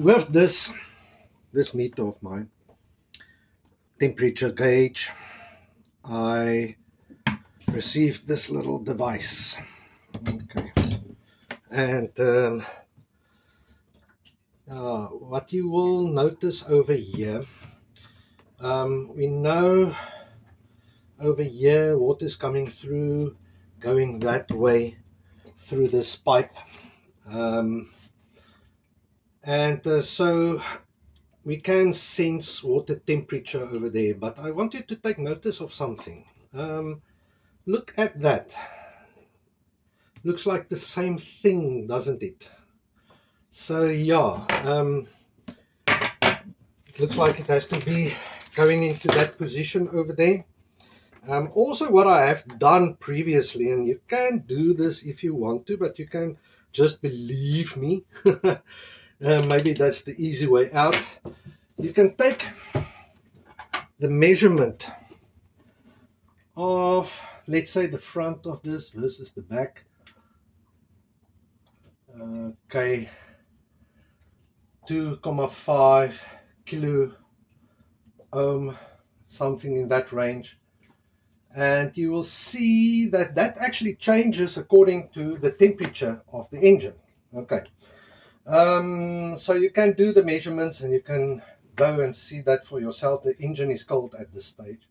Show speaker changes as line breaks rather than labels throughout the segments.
with this this meter of mine temperature gauge I received this little device. Okay. And um, uh, what you will notice over here um, we know over here water is coming through going that way through this pipe. Um, and uh, so we can sense water temperature over there but I wanted to take notice of something. Um, look at that. Looks like the same thing doesn't it? So yeah um, it looks like it has to be going into that position over there. Um, also what I have done previously and you can do this if you want to but you can just believe me uh, maybe that's the easy way out. You can take the measurement of let's say the front of this versus the back. Okay. 2,5 kilo ohm something in that range. And you will see that that actually changes according to the temperature of the engine. Okay um, so you can do the measurements and you can go and see that for yourself. The engine is cold at this stage.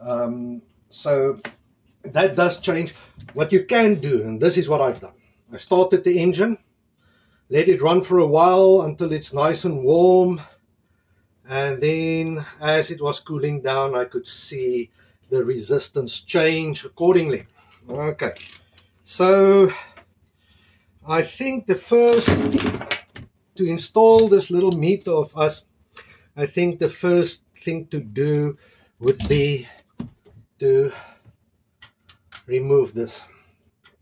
Um, so that does change. What you can do and this is what I've done. I started the engine let it run for a while until it's nice and warm. And then as it was cooling down I could see the resistance change accordingly. Okay. So I think the first to install this little meter of us I think the first thing to do would be to remove this.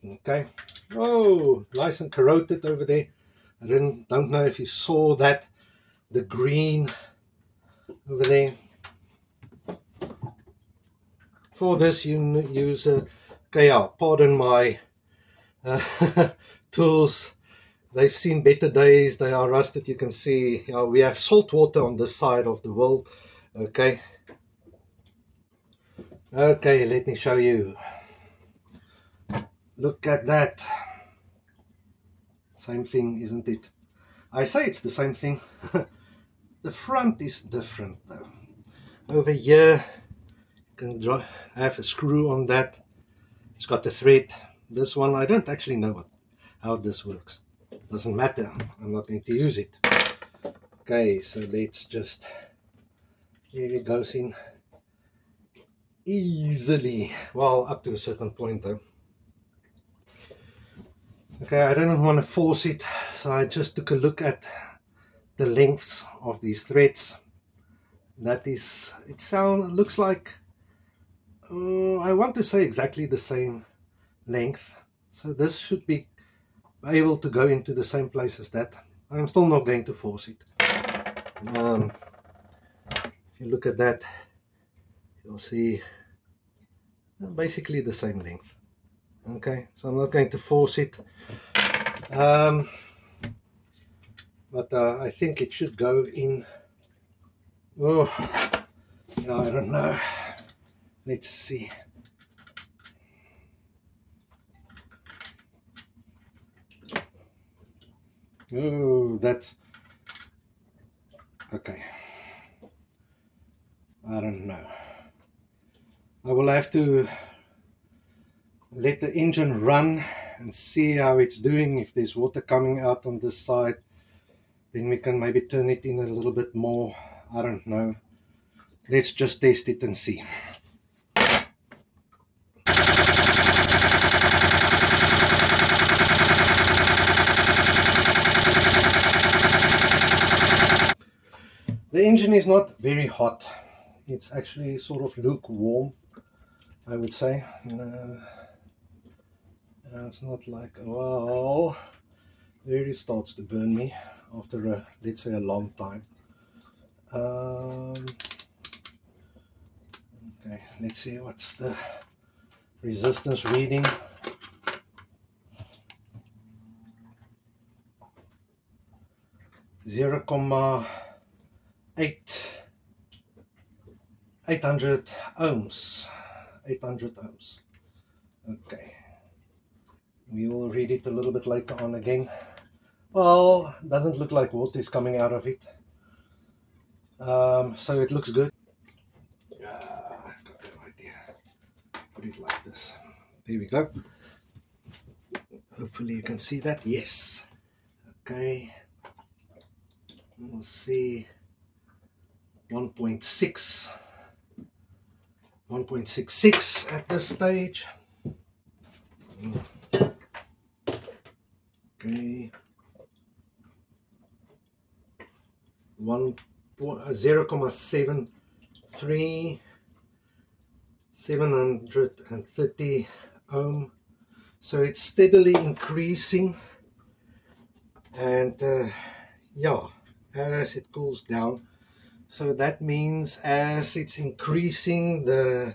Okay. Oh nice and corroded over there. I didn't don't know if you saw that the green over there. For this you use a okay yeah, pardon my uh, tools. They've seen better days. They are rusted you can see. You know, we have salt water on this side of the world. Okay. Okay let me show you. Look at that. Same thing isn't it? I say it's the same thing. The front is different though. Over here you can have a screw on that. It's got a thread. This one, I don't actually know what, how this works. Doesn't matter. I'm not going to use it. Okay, so let's just, here it goes in easily. Well, up to a certain point though. Okay, I don't want to force it, so I just took a look at the lengths of these threads. That is, it sound looks like uh, I want to say exactly the same length. So this should be able to go into the same place as that. I'm still not going to force it. Um, if you look at that you'll see basically the same length. Okay so I'm not going to force it. Um, but uh, I think it should go in. Oh yeah, I don't know. Let's see. Oh, that's okay. I don't know. I will have to let the engine run and see how it's doing. If there's water coming out on this side, then we can maybe turn it in a little bit more. I don't know. Let's just test it and see. The engine is not very hot. It's actually sort of lukewarm, I would say. Uh, it's not like, well, there it starts to burn me after, a, let's say, a long time. Um, okay, let's see what's the resistance reading. 0.8 800 ohms 800 ohms. Okay. We will read it a little bit later on again. Well doesn't look like water is coming out of it. Um, so it looks good. Uh, got the idea. Put it like this. There we go. Hopefully you can see that. Yes. Okay. We'll see 1.6 1.66 at this stage. Okay. 1 uh, 0 0.73 730 ohm. So it's steadily increasing and uh, yeah as it cools down so that means as it's increasing the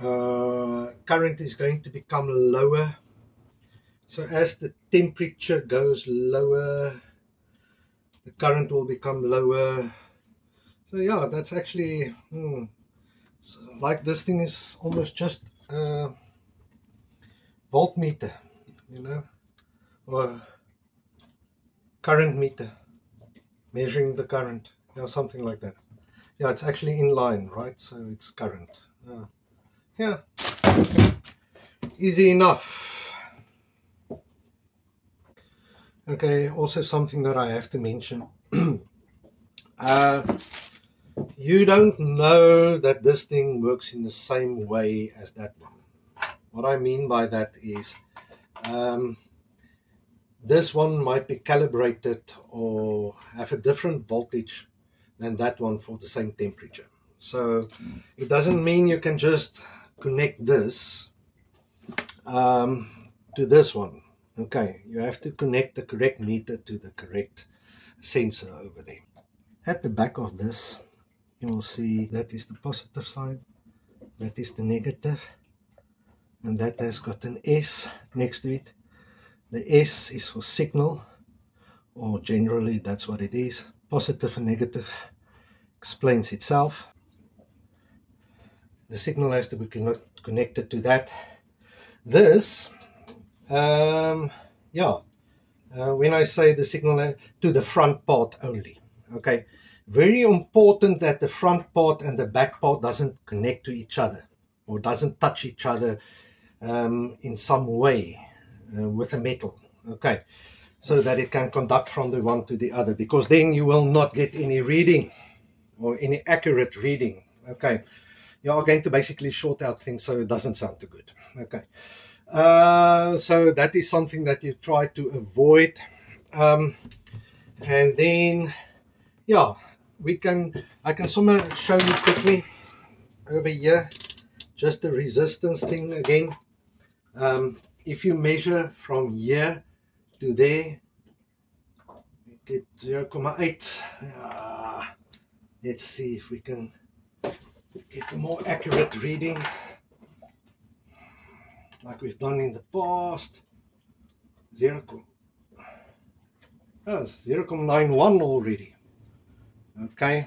uh, current is going to become lower. So as the temperature goes lower the current will become lower. So yeah that's actually hmm, so like this thing is almost just a voltmeter you know or current meter measuring the current know, something like that. Yeah it's actually in line right? So it's current. Yeah, yeah. easy enough. Okay also something that I have to mention. Uh, you don't know that this thing works in the same way as that one. What I mean by that is um, this one might be calibrated or have a different voltage than that one for the same temperature. So it doesn't mean you can just connect this um, to this one. Okay, you have to connect the correct meter to the correct sensor over there. At the back of this, you will see that is the positive side, that is the negative, and that has got an S next to it. The S is for signal, or generally that's what it is. Positive and negative explains itself. The signal has to be connected to that. This, um, yeah, uh, when I say the signal uh, to the front part only, okay, very important that the front part and the back part doesn't connect to each other or doesn't touch each other um, in some way uh, with a metal okay so that it can conduct from the one to the other because then you will not get any reading or any accurate reading okay? You are going to basically short out things so it doesn't sound too good okay? Uh, so that is something that you try to avoid. Um, and then yeah we can I can somewhere show you quickly over here just the resistance thing again. Um, if you measure from here to there get 0 0.8 uh, let's see if we can get a more accurate reading. Like we've done in the past. 0 oh, 0 0.91 already. Okay.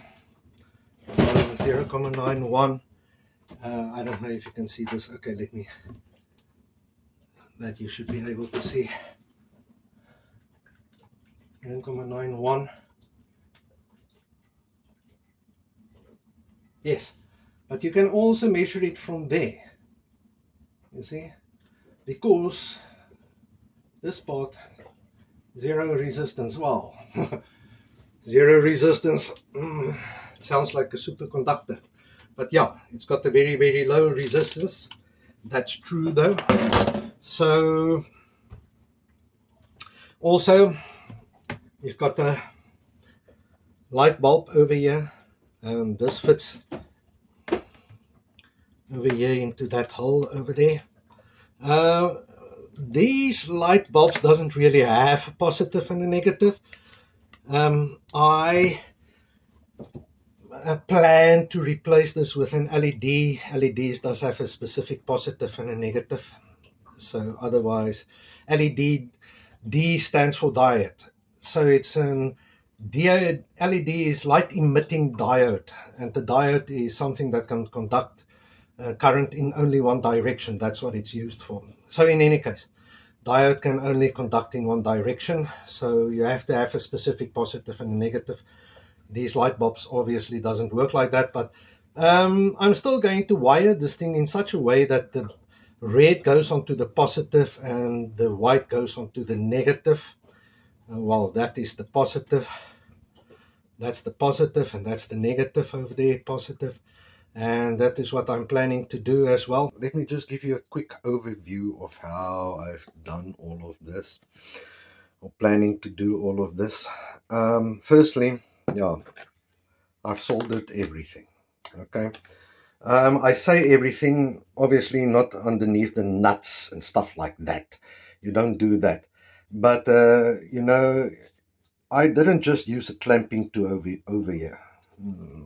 0 0.91 uh, I don't know if you can see this. Okay let me that you should be able to see 1.91 yes but you can also measure it from there you see because this part zero resistance well zero resistance mm, sounds like a superconductor but yeah it's got a very very low resistance. That's true though. So also you've got the light bulb over here and this fits over here into that hole over there. Uh, these light bulbs doesn't really have a positive and a negative. Um, I plan to replace this with an LED LEDs does have a specific positive and a negative. So otherwise LED D stands for diode. So it's an LED is light emitting diode, and the diode is something that can conduct uh, current in only one direction. That's what it's used for. So, in any case, diode can only conduct in one direction, so you have to have a specific positive and a negative. These light bulbs obviously doesn't work like that, but um, I'm still going to wire this thing in such a way that the red goes onto the positive and the white goes onto the negative. Uh, well, that is the positive. That's the positive and that's the negative over there, positive and that is what I'm planning to do as well. Let me just give you a quick overview of how I've done all of this or planning to do all of this. Um, firstly, yeah, I've soldered everything. Okay. Um, I say everything, obviously not underneath the nuts and stuff like that. You don't do that. But, uh, you know, I didn't just use a clamping tool over, over here. Hmm